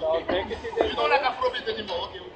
Não, tem que se Não, não, não, não,